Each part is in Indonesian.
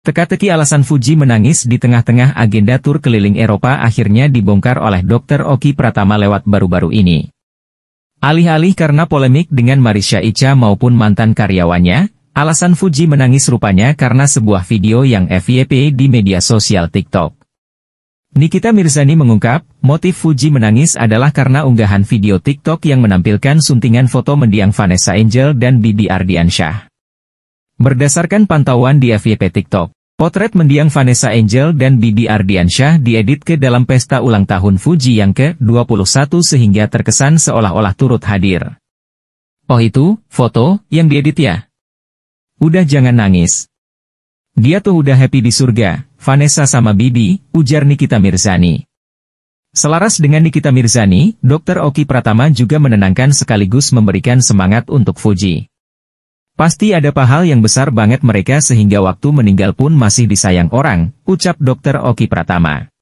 Teka-teki alasan Fuji menangis di tengah-tengah agenda tur keliling Eropa akhirnya dibongkar oleh Dr. Oki Pratama lewat baru-baru ini. Alih-alih karena polemik dengan Marisha Icha maupun mantan karyawannya, alasan Fuji menangis rupanya karena sebuah video yang FYP di media sosial TikTok. Nikita Mirzani mengungkap, motif Fuji menangis adalah karena unggahan video TikTok yang menampilkan suntingan foto mendiang Vanessa Angel dan Bibi Ardiansyah. Berdasarkan pantauan di FYP TikTok, potret mendiang Vanessa Angel dan Bibi Ardiansyah diedit ke dalam pesta ulang tahun Fuji yang ke-21 sehingga terkesan seolah-olah turut hadir. Oh itu, foto, yang diedit ya? Udah jangan nangis. Dia tuh udah happy di surga, Vanessa sama Bibi, ujar Nikita Mirzani. Selaras dengan Nikita Mirzani, Dr. Oki Pratama juga menenangkan sekaligus memberikan semangat untuk Fuji. Pasti ada pahal yang besar banget mereka sehingga waktu meninggal pun masih disayang orang, ucap Dr. Oki Pratama.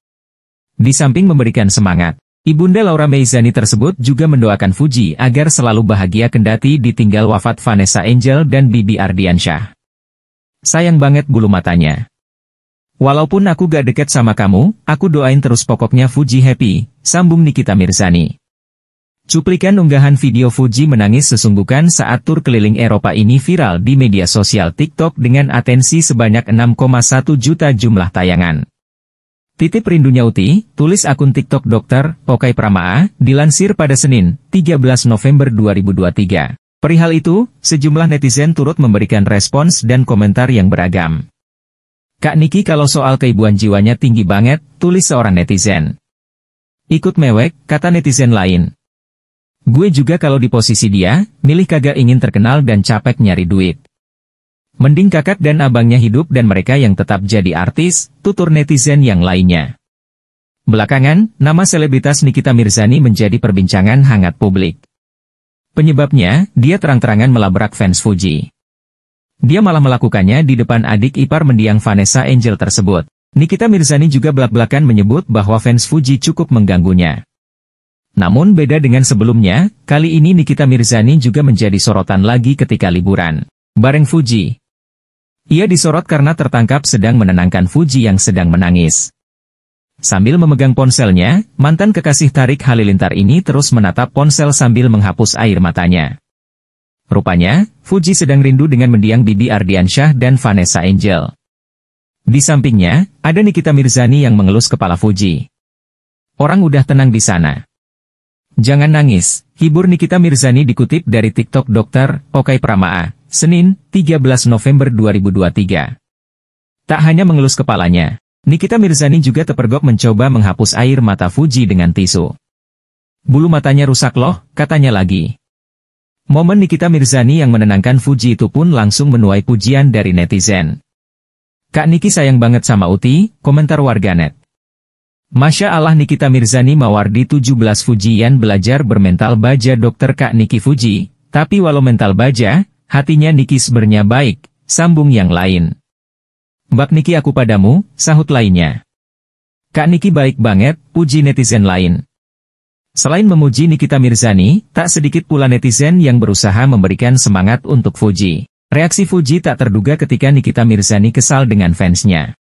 Di samping memberikan semangat, Ibunda Laura Meizani tersebut juga mendoakan Fuji agar selalu bahagia kendati ditinggal wafat Vanessa Angel dan Bibi Ardiansyah. Sayang banget bulu matanya. Walaupun aku gak deket sama kamu, aku doain terus pokoknya Fuji happy, sambung Nikita Mirzani. Cuplikan unggahan video Fuji menangis sesungguhkan saat tur keliling Eropa ini viral di media sosial TikTok dengan atensi sebanyak 6,1 juta jumlah tayangan. Titip rindunya Uti, tulis akun TikTok Dr. Okai Pramaa, dilansir pada Senin, 13 November 2023. Perihal itu, sejumlah netizen turut memberikan respons dan komentar yang beragam. Kak Niki kalau soal keibuan jiwanya tinggi banget, tulis seorang netizen. Ikut mewek, kata netizen lain. Gue juga kalau di posisi dia, milih kagak ingin terkenal dan capek nyari duit. Mending kakak dan abangnya hidup dan mereka yang tetap jadi artis, tutur netizen yang lainnya. Belakangan, nama selebritas Nikita Mirzani menjadi perbincangan hangat publik. Penyebabnya, dia terang-terangan melabrak fans Fuji. Dia malah melakukannya di depan adik ipar mendiang Vanessa Angel tersebut. Nikita Mirzani juga belak-belakan menyebut bahwa fans Fuji cukup mengganggunya. Namun beda dengan sebelumnya, kali ini Nikita Mirzani juga menjadi sorotan lagi ketika liburan. Bareng Fuji. Ia disorot karena tertangkap sedang menenangkan Fuji yang sedang menangis. Sambil memegang ponselnya, mantan kekasih Tarik Halilintar ini terus menatap ponsel sambil menghapus air matanya. Rupanya, Fuji sedang rindu dengan mendiang Bibi Ardiansyah dan Vanessa Angel. Di sampingnya, ada Nikita Mirzani yang mengelus kepala Fuji. Orang udah tenang di sana. Jangan nangis, hibur Nikita Mirzani dikutip dari TikTok Dr. Okai Pramaa, Senin, 13 November 2023. Tak hanya mengelus kepalanya, Nikita Mirzani juga terpergok mencoba menghapus air mata Fuji dengan tisu. Bulu matanya rusak loh, katanya lagi. Momen Nikita Mirzani yang menenangkan Fuji itu pun langsung menuai pujian dari netizen. Kak Niki sayang banget sama Uti, komentar warganet. Masya Allah Nikita Mirzani Mawardi 17 Fujian belajar bermental baja dokter Kak Niki Fuji, tapi walau mental baja, hatinya Niki sebenarnya baik, sambung yang lain. Bak Niki aku padamu, sahut lainnya. Kak Niki baik banget, puji netizen lain. Selain memuji Nikita Mirzani, tak sedikit pula netizen yang berusaha memberikan semangat untuk Fuji. Reaksi Fuji tak terduga ketika Nikita Mirzani kesal dengan fansnya.